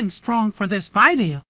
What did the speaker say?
Something strong for this video.